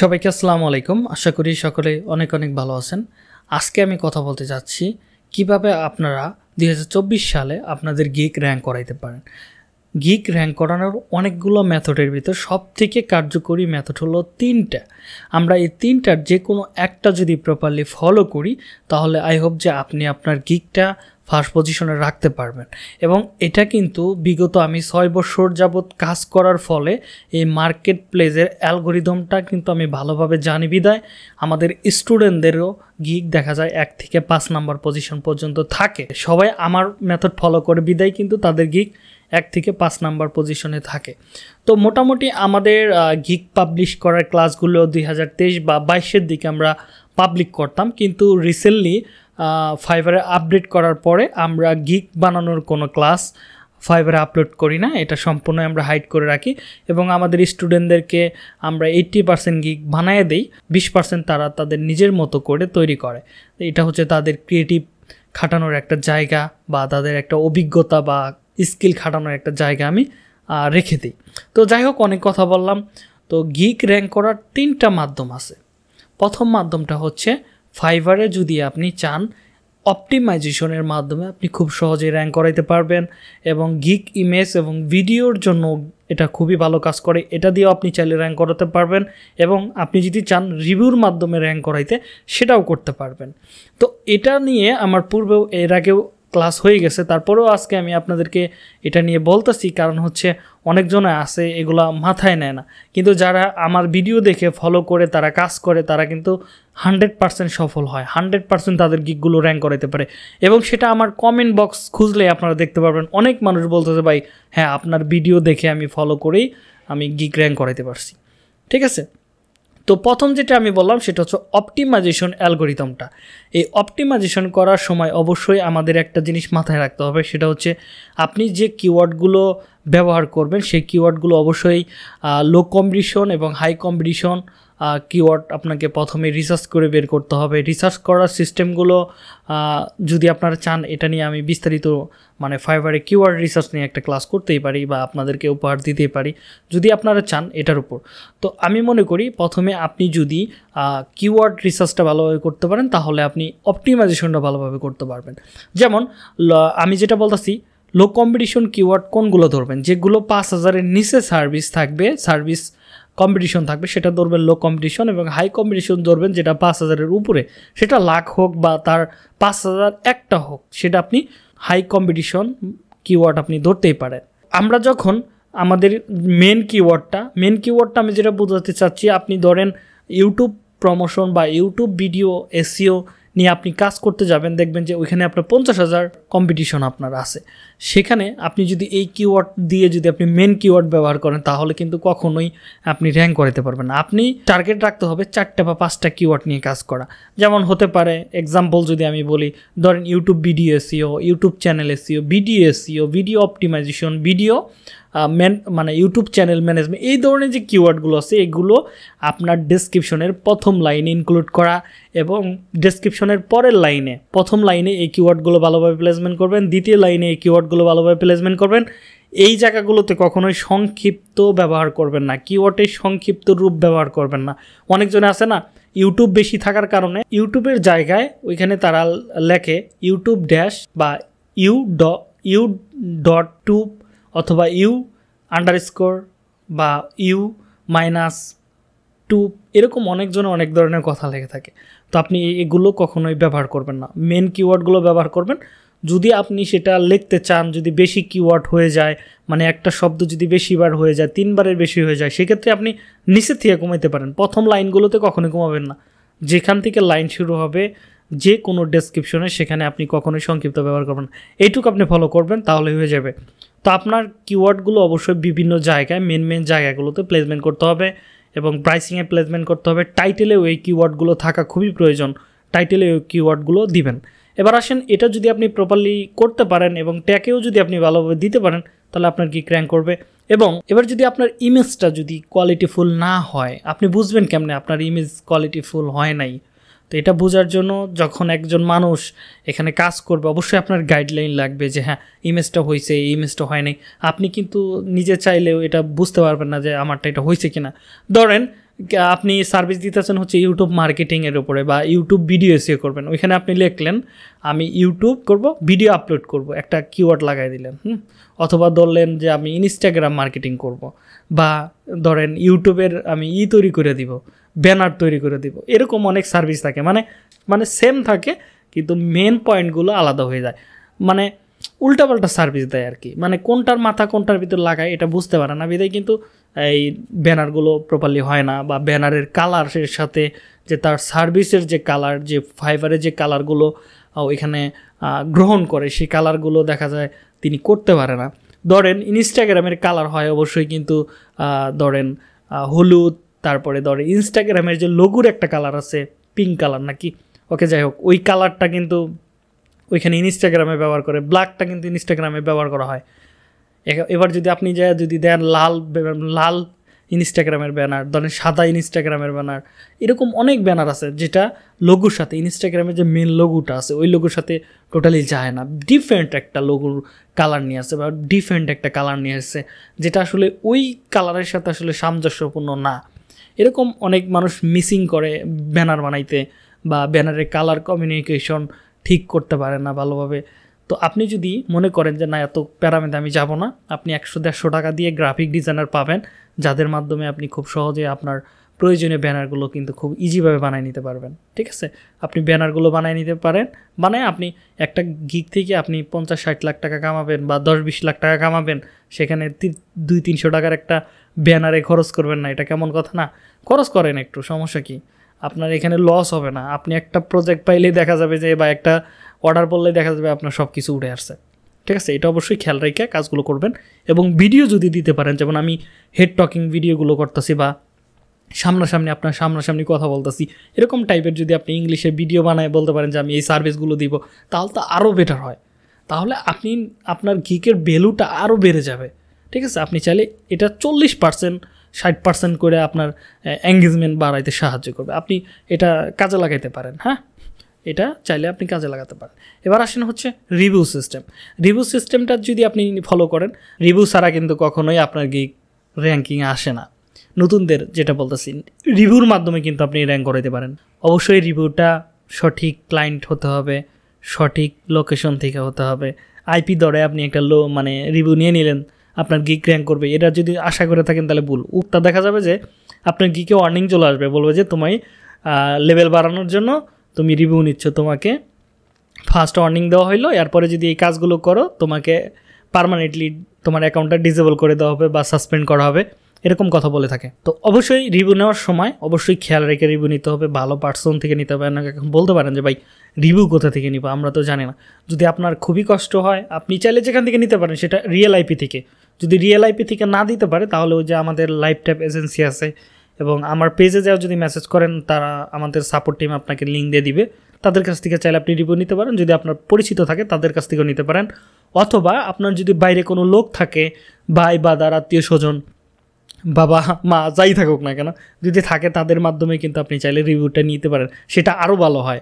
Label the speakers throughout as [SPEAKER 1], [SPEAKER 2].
[SPEAKER 1] সবাইকে আসসালামু আলাইকুম। আশা করি সকলে অনেক অনেক ভালো আছেন। আজকে আমি কথা বলতে যাচ্ছি, কীভাবে আপনারা দু হাজার চব্বিশ সালে আপনাদের গিক র্যাঙ্ক করাইতে পারেন। গিক র্যাঙ্ক করানোর অনেকগুলো মেথডের ভিতর সব থেকে কার্যকরী মেথড হলো তিনটা। আমরা এই তিনটার যে কোনো একটা যদি প্রপারলি ফলো করি, তাহলে আই হোপ যে আপনি আপনার গিকটা ফার্স্ট পজিশনে রাখতে পারবেন। এবং এটা কিন্তু বিগত আমি ছয় বছর যাবৎ কাজ করার ফলে এই মার্কেট প্লেসের অ্যালগোরিদমটা কিন্তু আমি ভালোভাবে জানি বিদায়। আমাদের স্টুডেন্টদেরও গিক দেখা যায় এক থেকে পাঁচ নাম্বার পজিশন পর্যন্ত থাকে। সবাই আমার মেথড ফলো করে বিদায়, কিন্তু তাদের গিক এক থেকে পাঁচ নাম্বার পজিশনে থাকে। তো মোটামুটি আমাদের গিক পাবলিশ করার ক্লাসগুলো দুই হাজার তেইশ বা বাইশের দিকে আমরা পাবলিক করতাম। কিন্তু রিসেন্টলি ফাইবারে আপডেট করার পরে আমরা গিক বানানোর কোনো ক্লাস ফাইবারে আপলোড করি না। এটা সম্পূর্ণ আমরা হাইড করে রাখি এবং আমাদের স্টুডেন্টদেরকে আমরা এইট্টি পার্সেন্ট গিক বানিয়ে দিই, বিশ পার্সেন্ট তারা তাদের নিজের মতো করে তৈরি করে। এটা হচ্ছে তাদের ক্রিয়েটিভ খাটানোর একটা জায়গা বা তাদের একটা অভিজ্ঞতা বা স্কিল খাটানোর একটা জায়গা আমি রেখে দিই। তো যাই হোক, অনেক কথা বললাম। তো গিক র্যাঙ্ক করার তিনটা মাধ্যম আছে। প্রথম মাধ্যমটা হচ্ছে ফাইবারে যদি আপনি চান অপটিমাইজেশনের মাধ্যমে আপনি খুব সহজে র্যাঙ্ক করাইতে পারবেন এবং গিক ইমেজ এবং ভিডিওর জন্য এটা খুবই ভালো কাজ করে। এটা দিয়েও আপনি চাইলে র্যাঙ্ক করাতে পারবেন এবং আপনি যদি চান রিভিউর মাধ্যমে র্যাঙ্ক করাইতে, সেটাও করতে পারবেন। তো এটা নিয়ে আমার পূর্বেও, এর আগেও ক্লাস হয়ে গেছে। তারপরেও আজকে আমি আপনাদেরকে এটা নিয়ে বলতেছি, কারণ হচ্ছে অনেকজনে আছে, এগুলা মাথায় নেয় না। কিন্তু যারা আমার ভিডিও দেখে ফলো করে, তারা কাজ করে, তারা কিন্তু হান্ড্রেড পার্সেন্ট সফল হয়। হান্ড্রেড পার্সেন্ট তাদের গিকগুলো র্যাঙ্ক করাতে পারে। এবং সেটা আমার কমেন্ট বক্স খুঁজলে আপনারা দেখতে পারবেন। অনেক মানুষ বলতেছে, ভাই হ্যাঁ আপনার ভিডিও দেখে আমি ফলো করেই আমি গিক র্যাঙ্ক করাইতে পারছি। ঠিক আছে? তো প্রথম যেটা আমি বললাম, সেটা হচ্ছে অপটিমাইজেশন অ্যালগোরিদমটা। এই অপটিমাইজেশন করার সময় অবশ্যই আমাদের একটা জিনিস মাথায় রাখতে হবে, সেটা হচ্ছে আপনি যে কিওয়ার্ডগুলো ব্যবহার করবেন, সেই কিওয়ার্ডগুলো অবশ্যই লো কম্পিটিশন এবং হাই কম্পিটিশন কিওয়ার্ড আপনাকে প্রথমে রিসার্চ করে বের করতে হবে। রিসার্চ করার সিস্টেমগুলো যদি আপনারা চান, এটা নিয়ে আমি বিস্তারিত মানে ফাইবারে কিওয়ার্ড রিসার্চ নিয়ে একটা ক্লাস করতেই পারি বা আপনাদেরকে উপহার দিতেই পারি, যদি আপনারা চান এটার উপর। তো আমি মনে করি, প্রথমে আপনি যদি কিওয়ার্ড রিসার্চটা ভালোভাবে করতে পারেন, তাহলে আপনি অপটিমাইজেশনটা ভালোভাবে করতে পারবেন। যেমন আমি যেটা বলতেছি লো কম্পিটিশন কিওয়ার্ড কোনগুলো ধরবেন? যেগুলো পাঁচ হাজারের নিচে সার্ভিস থাকবে সার্ভিস কম্পিটিশন থাকবে, সেটা ধরবেন লো কম্পিটিশন এবং হাই কম্পিটিশন ধরবেন যেটা পাঁচ হাজারের উপরে। সেটা লাখ হোক বা তার পাঁচ হাজার একটা হোক, সেটা আপনি হাই কম্পিটিশন কিওয়ার্ড আপনি ধরতেই পারেন। আমরা যখন আমাদের মেন কিওয়ার্ডটা মেন কিওয়ার্ডটা আমি যেটা বোঝাতে চাচ্ছি, আপনি ধরেন ইউটিউব প্রমোশন বা ইউটিউব ভিডিও এসিও নিয়ে আপনি কাজ করতে যাবেন, দেখবেন যে ওইখানে আপনার পঞ্চাশ হাজার কম্পিটিশন আপনার আছে। সেখানে আপনি যদি এই কিওয়ার্ড দিয়ে যদি আপনি মেন কিওয়ার্ড ব্যবহার করেন, তাহলে কিন্তু কখনোই আপনি র্যাঙ্ক করাতে পারবেন না। আপনি টার্গেট রাখতে হবে চারটা বা পাঁচটা কিওয়ার্ড নিয়ে কাজ করা। যেমন হতে পারে এক্সাম্পল যদি আমি বলি, ধরেন YouTube video SEO YouTube channel SEO video SEO video optimization video man মানে ইউটিউব চ্যানেল ম্যানেজমেন্ট এই ধরনের যে কিওয়ার্ডগুলো আছে, এগুলো আপনার ডেসক্রিপশনের প্রথম লাইনে ইনক্লুড করা এবং ডেসক্রিপশনের পরের লাইনে প্রথম লাইনে এই কিওয়ার্ডগুলো ভালোভাবে প্লেসমেন্ট করবেন, দ্বিতীয় লাইনে এই কিওয়ার্ডগুলো ভালোভাবে প্লেসমেন্ট করবেন। এই জায়গাগুলোতে কখনোই সংক্ষিপ্ত ব্যবহার করবেন না। কিওয়ার্ডের সংক্ষিপ্ত রূপ ব্যবহার করবেন না। অনেকজনে আছে না ইউটিউব বেশি থাকার কারণে ইউটিউবের জায়গায় ওইখানে তারা লেখে ইউটিউব ড্যাশ বা U D U dot tube অথবা ইউ আন্ডারস্কোর বা ইউ মাইনাস টু এরকম অনেকজনে অনেক ধরনের কথা লেগে থাকে। তো আপনি এগুলো কখনোই ব্যবহার করবেন না। মেন কিওয়ার্ডগুলো ব্যবহার করবেন। যদি আপনি সেটা লিখতে চান, যদি বেশি কিওয়ার্ড হয়ে যায় মানে একটা শব্দ যদি বেশিবার হয়ে যায়, তিনবারের বেশি হয়ে যায়, সেক্ষেত্রে আপনি নিচের থেকে কমাইতে পারেন। প্রথম লাইনগুলোতে কখনোই কমাবেন না। যেখান থেকে লাইন শুরু হবে, যে কোনো ডেসক্রিপশনে সেখানে আপনি কখনোই সংক্ষিপ্ত ব্যবহার করবেন এইটুকু আপনি ফলো করবেন, তাহলে হয়ে যাবে। তো আপনার কিওয়ার্ডগুলো অবশ্যই বিভিন্ন জায়গায় মেন মেন জায়গাগুলোতে প্লেসমেন্ট করতে হবে এবং প্রাইসিংয়ে প্লেসমেন্ট করতে হবে। টাইটেলেও এই কিওয়ার্ডগুলো থাকা খুবই প্রয়োজন। টাইটেলে ওই কিওয়ার্ডগুলো দিবেন। এবার আসেন, এটা যদি আপনি প্রপারলি করতে পারেন এবং ট্যাকেও যদি আপনি ভালোভাবে দিতে পারেন, তাহলে আপনার কি ক্র্যাঙ্ক করবে। এবং এবার যদি আপনার ইমেজটা যদি কোয়ালিটিফুল না হয়, আপনি বুঝবেন কেমনে আপনার ইমেজ কোয়ালিটিফুল হয় নাই। তো এটা বোঝার জন্য যখন একজন মানুষ এখানে কাজ করবে, অবশ্যই আপনার গাইডলাইন লাগবে যে হ্যাঁ ইমেজটা হয়েছে এই ইমেজটা হয় নাই। আপনি কিন্তু নিজে চাইলেও এটা বুঝতে পারবেন না যে, আমারটা এটা হয়েছে কিনা। ধরেন আপনি সার্ভিস দিতেছেন হচ্ছে ইউটিউব মার্কেটিংয়ের উপরে বা ইউটিউব ভিডিও এসিও করবেন। ওইখানে আপনি লিখলেন, আমি ইউটিউব করব ভিডিও আপলোড করব, একটা কিওয়ার্ড লাগাই দিলেন, হুম? অথবা ধরলেন যে আমি ইনস্টাগ্রাম মার্কেটিং করব বা ধরেন ইউটিউবের আমি ই তৈরি করে দিব ব্যানার তৈরি করে দিব, এরকম অনেক সার্ভিস থাকে। মানে মানে সেম থাকে, কিন্তু মেন পয়েন্টগুলো আলাদা হয়ে যায়। মানে উল্টাপাল্টা সার্ভিস দেয় আর কি। মানে কোনটার মাথা কোনটার ভিতর লাগায় এটা বুঝতে পারে না বিদায় কিন্তু এই ব্যানারগুলো প্রপারলি হয় না বা ব্যানারের কালারের সাথে যে তার সার্ভিসের যে কালার যে ফাইবারের যে কালারগুলো এখানে গ্রহণ করে সেই কালারগুলো দেখা যায় তিনি করতে পারে না। ধরেন ইনস্টাগ্রামের কালার হয় অবশ্যই কিন্তু ধরেন হলুদ, তারপরে ধরেন ইনস্টাগ্রামের যে লঘুর একটা কালার আছে পিঙ্ক কালার নাকি? ওকে যাই হোক, ওই কালারটা কিন্তু ওইখানে ইনস্টাগ্রামে ব্যবহার করে ব্ল্যাকটা কিন্তু ইনস্টাগ্রামে ব্যবহার করা হয়। এবার যদি আপনি যা যদি দেন লাল লাল ইনস্টাগ্রামের ব্যানার, ধরেন সাদা ইনস্টাগ্রামের ব্যানার, এরকম অনেক ব্যানার আছে যেটা লোগোর সাথে ইনস্টাগ্রামের যে মেন লোগোটা আছে, ওই লোগোর সাথে টোটালি যায় না। ডিফারেন্ট একটা লোগোর কালার নিয়ে আসছে বা ডিফারেন্ট একটা কালার নিয়ে আসছে, যেটা আসলে ওই কালারের সাথে আসলে সামঞ্জস্যপূর্ণ না। এরকম অনেক মানুষ মিসিং করে ব্যানার বানাইতে বা ব্যানারের কালার কমিউনিকেশন ঠিক করতে পারে না ভালোভাবে। তো আপনি যদি মনে করেন যে, না, এত প্যারামিতে আমি যাব না। আপনি একশো দেড়শো টাকা দিয়ে গ্রাফিক ডিজাইনার পাবেন, যাদের মাধ্যমে আপনি খুব সহজে আপনার প্রয়োজনীয় ব্যানারগুলো কিন্তু খুব ইজিভাবে বানিয়ে নিতে পারবেন। ঠিক আছে? আপনি ব্যানারগুলো বানিয়ে নিতে পারেন। মানে আপনি একটা গিক থেকে আপনি পঞ্চাশ, ষাট লাখ টাকা কামাবেন বা দশ, বিশ লাখ টাকা কামাবেন, সেখানে দুই, তিনশো টাকার একটা ব্যানারে খরচ করবেন না। এটা কেমন কথা না? খরচ করেন একটু, সমস্যা কি? আপনার এখানে লস হবে না। আপনি একটা প্রজেক্ট পাইলেই দেখা যাবে যে বা একটা অর্ডার করলেই দেখা যাবে আপনার সব কিছু উঠে আসছে। ঠিক আছে? এটা অবশ্যই খেয়াল রেখে কাজগুলো করবেন এবং ভিডিও যদি দিতে পারেন, যেমন আমি হেড টকিং ভিডিওগুলো করতেছি বা সামনাসামনি আপনার সামনাসামনি কথা বলতেছি, এরকম টাইপের যদি আপনি ইংলিশে ভিডিও বানায় বলতে পারেন যে আমি এই সার্ভিসগুলো দিব, তাহলে তো আরও বেটার হয়। তাহলে আপনি, আপনার গিকের ভ্যালুটা আরও বেড়ে যাবে। ঠিক আছে? আপনি চাইলে এটা চল্লিশ পার্সেন্ট ষাট পার্সেন্ট করে আপনার এঙ্গেজমেন্ট বাড়াইতে সাহায্য করবে। আপনি এটা কাজে লাগাইতে পারেন হ্যাঁ? এটা চাইলে আপনি কাজে লাগাতে পারেন। এবার আসেন হচ্ছে রিভিউ সিস্টেম রিভিউ সিস্টেমটা যদি আপনি ফলো করেন রিভিউ ছাড়া কিন্তু কখনোই আপনার গিক র্যাঙ্কিংয়ে আসে না। নতুনদের যেটা বলতেছি রিভিউর মাধ্যমে কিন্তু আপনি র্যাঙ্ক করাইতে পারেন। অবশ্যই রিভিউটা সঠিক ক্লায়েন্ট হতে হবে, সঠিক লোকেশন থেকে হতে হবে। আইপি দরে আপনি একটা লো মানে রিভিউ নিয়ে নিলেন আপনার গিক র্যাঙ্ক করবে। এটা যদি আশা করে থাকেন তাহলে ভুল। উক্তা দেখা যাবে যে আপনার গিকে ওয়ার্নিং চলে আসবে। বলবে যে তোমায় লেভেল বাড়ানোর জন্য তুমি রিভিউ নিচ্ছ, তোমাকে ফার্স্ট ওয়ার্নিং দেওয়া হইল। এরপরে যদি এই কাজগুলো করো, তোমাকে পার্মানেন্টলি তোমার অ্যাকাউন্টটা ডিসেবল করে দেওয়া হবে বা সাসপেন্ড করা হবে। এরকম কথা বলে থাকে। তো অবশ্যই রিভিউ নেওয়ার সময় অবশ্যই খেয়াল রেখে রিভিউ নিতে হবে। ভালো পার্সন থেকে নিতে হবে। এখন বলতে পারেন যে, ভাই রিভিউ কোথা থেকে নিব? আমরা তো জানি না। যদি আপনার খুবই কষ্ট হয়, আপনি চাইলে যেখান থেকে নিতে পারেন, সেটা রিয়েল আইপি থেকে। যদি রিয়েল আইপি থেকে না দিতে পারে, তাহলে ওই যে আমাদের লাইফ ট্যাপ এজেন্সি আছে এবং আমার পেজে যাও যদি মেসেজ করেন, তারা আমাদের সাপোর্ট টিম আপনাকে লিঙ্ক দিয়ে দিবে। তাদের কাছ থেকে চাইলে আপনি রিভিউ নিতে পারেন। যদি আপনার পরিচিত থাকে, তাদের কাছ থেকেও নিতে পারেন। অথবা আপনার যদি বাইরে কোনো লোক থাকে, ভাই, বাদার, আত্মীয় স্বজন, বাবা, মা, যাই থাকুক না কেন, যদি থাকে, তাদের মাধ্যমে কিন্তু আপনি চাইলে রিভিউটা নিতে পারেন। সেটা আরও ভালো হয়।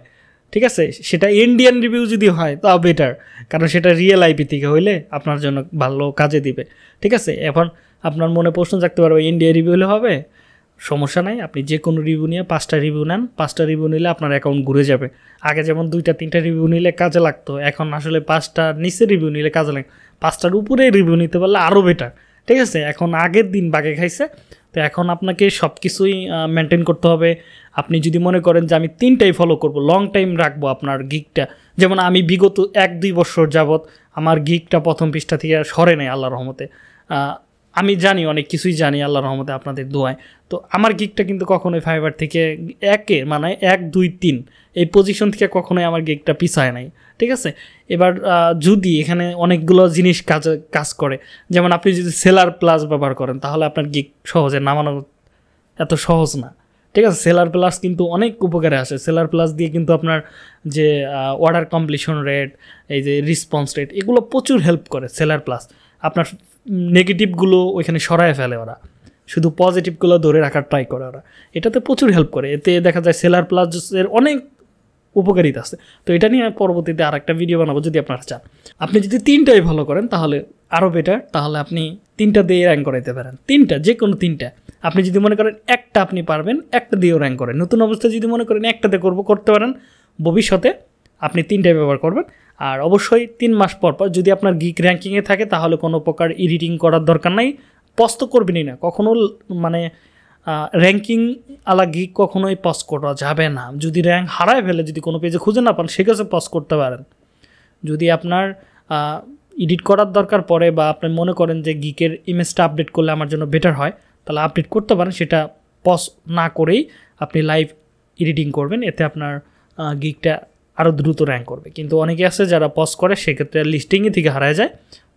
[SPEAKER 1] ঠিক আছে? সেটা ইন্ডিয়ান রিভিউ যদি হয় তাও বেটার কারণ সেটা রিয়েল আইপি থেকে হইলে আপনার জন্য ভালো কাজে দিবে। ঠিক আছে? এখন আপনার মনে প্রশ্ন থাকতে পারবে ইন্ডিয়া রিভিউ হলে হবে? সমস্যা নাই। আপনি যে কোনো রিভিউ নিয়ে পাঁচটা রিভিউ নেন। পাঁচটা রিভিউ নিলে আপনার অ্যাকাউন্ট ঘুরে যাবে। আগে যেমন দুইটা, তিনটা রিভিউ নিলে কাজে লাগতো, এখন আসলে পাঁচটা নিচে রিভিউ নিলে কাজে লাগে। পাঁচটার উপরে রিভিউ নিতে পারলে আরও বেটার ঠিক আছে? এখন আগের দিন বাগে খাইছে তো এখন আপনাকে সব কিছুই মেনটেন করতে হবে। আপনি যদি মনে করেন যে আমি তিনটাই ফলো করব লং টাইম রাখব আপনার গিকটা যেমন আমি বিগত এক দুই বছর যাবৎ আমার গিকটা প্রথম পৃষ্ঠা থেকে সরে নেই আল্লাহ রহমতে। আমি জানি, অনেক কিছুই জানি আল্লাহর রহমতে আপনাদের দোয়ায়। তো আমার গিকটা কিন্তু কখনোই ফাইবার থেকে একে মানে এক, দুই, তিন, এই পজিশন থেকে কখনোই আমার গিকটা পিছায় নাই, ঠিক আছে? এবার যদি এখানে অনেকগুলো জিনিস কাজ কাজ করে, যেমন আপনি যদি সেলার প্লাস ব্যবহার করেন, তাহলে আপনার গিক সহজে নামানো এত সহজ না, ঠিক আছে? সেলার প্লাস কিন্তু অনেক উপকারে আসে। সেলার প্লাস দিয়ে কিন্তু আপনার যে অর্ডার কমপ্লিশন রেট এই যে রেসপন্স রেট এগুলো প্রচুর হেল্প করে সেলার প্লাস। আপনার নেগেটিভগুলো ওইখানে সরায় ফেলে ওরা। শুধু পজিটিভগুলো ধরে রাখার ট্রাই করে ওরা। এটাতে প্রচুর হেল্প করে। এতে দেখা যায় সেলার প্লাসের অনেক উপকারিতা আছে। তো এটা নিয়ে পরবর্তীতে আর একটা ভিডিও বানাবো যদি আপনারা চান। আপনি যদি তিনটাই ভালো করেন, তাহলে আরও বেটার তাহলে আপনি তিনটা দিয়ে র্যাঙ্ক করাইতে পারেন। তিনটা যে কোনো তিনটা। আপনি যদি মনে করেন একটা আপনি পারবেন, একটা দিয়েও র্যাঙ্ক করেন। নতুন অবস্থায় যদি মনে করেন একটাতে করব, করতে পারেন। ভবিষ্যতে আপনি তিনটায় ব্যবহার করবেন। আর অবশ্যই তিন মাস পর পর যদি আপনার গিক র্যাঙ্কিংয়ে থাকে, তাহলে কোনো প্রকার এডিটিং করার দরকার নাই। পস্ত করবেনই না। কখনো মানে র্যাঙ্কিং আলা গিক কখনোই পজ করা যাবে না। যদি র্যাঙ্ক হারায় ফেলে, যদি কোনো পেজে খুঁজে না পান সেক্ষেত্রে পস করতে পারেন। যদি আপনার এডিট করার দরকার পড়ে বা আপনি মনে করেন যে গিকের ইমেজটা আপডেট করলে আমার জন্য বেটার হয়, তাহলে আপডেট করতে পারেন। সেটা পস না করেই আপনি লাইভ এডিটিং করবেন। এতে আপনার গিকটা আরও দ্রুত র্যাঙ্ক করবে। কিন্তু অনেকে আছে যারা পজ করে, সেক্ষেত্রে লিস্টিংয়ে থেকে হারায় যায়।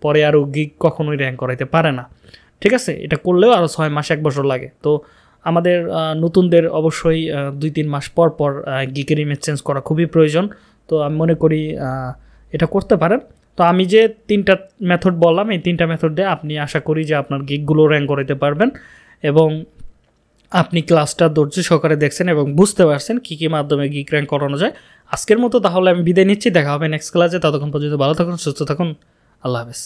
[SPEAKER 1] পরে আরও গিক কখনোই র্যাঙ্ক করাইতে পারে না। ঠিক আছে? এটা করলেও আরও ছয় মাস, এক বছর লাগে। তো আমাদের নতুনদের অবশ্যই দুই তিন মাস পর পর গিকের ইমেজ চেঞ্জ করা খুবই প্রয়োজন। তো আমি মনে করি এটা করতে পারেন। তো আমি যে তিনটা মেথড বললাম, এই তিনটা মেথড দিয়ে আপনি আশা করি যে আপনার গিকগুলো র্যাঙ্ক করাতে পারবেন। এবং আপনি ক্লাসটা ধৈর্য সহকারে দেখছেন এবং বুঝতে পারছেন কী কী মাধ্যমে গিক র্যাঙ্ক করানো যায়। আজকের মতো তাহলে আমি বিদায় নিচ্ছি, দেখা হবে নেক্সট ক্লাসে ততক্ষণ পর্যন্ত ভালো থাকুন, সুস্থ থাকুন। আল্লাহ হাফেজ।